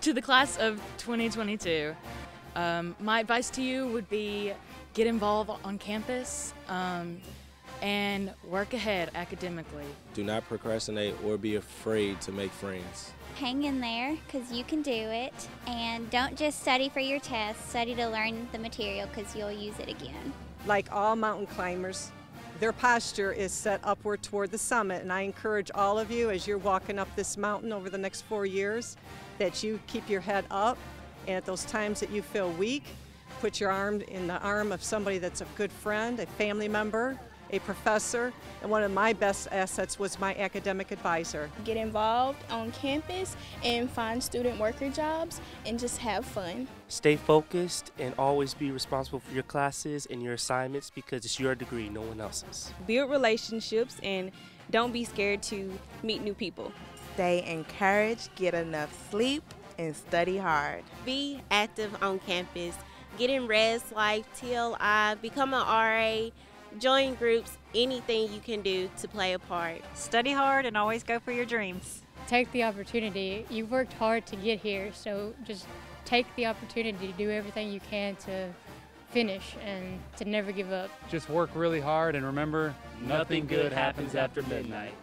to the class of 2022, um, my advice to you would be get involved on campus um, and work ahead academically. Do not procrastinate or be afraid to make friends. Hang in there because you can do it. And don't just study for your test, study to learn the material because you'll use it again. Like all mountain climbers, their posture is set upward toward the summit, and I encourage all of you as you're walking up this mountain over the next four years that you keep your head up, and at those times that you feel weak, put your arm in the arm of somebody that's a good friend, a family member, a professor, and one of my best assets was my academic advisor. Get involved on campus and find student worker jobs and just have fun. Stay focused and always be responsible for your classes and your assignments because it's your degree, no one else's. Build relationships and don't be scared to meet new people. Stay encouraged, get enough sleep, and study hard. Be active on campus. Get in Res Life, TLI, become an RA, join groups, anything you can do to play a part. Study hard and always go for your dreams. Take the opportunity. You've worked hard to get here, so just take the opportunity to do everything you can to finish and to never give up. Just work really hard and remember nothing good happens after midnight.